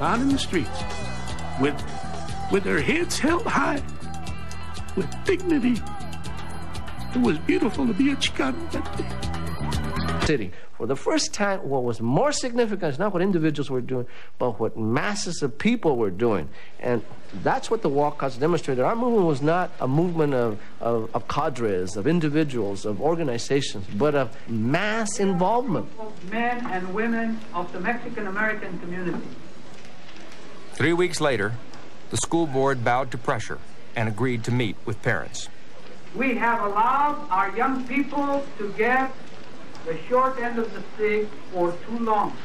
out in the streets with, with their heads held high, with dignity. It was beautiful to be a Chicano that day. City. For the first time, what was more significant is not what individuals were doing, but what masses of people were doing. And that's what the walkouts demonstrated. Our movement was not a movement of, of, of cadres, of individuals, of organizations, but of mass involvement. Men and women of the Mexican American community. Three weeks later, the school board bowed to pressure and agreed to meet with parents. We have allowed our young people to get the short end of the stick for too long.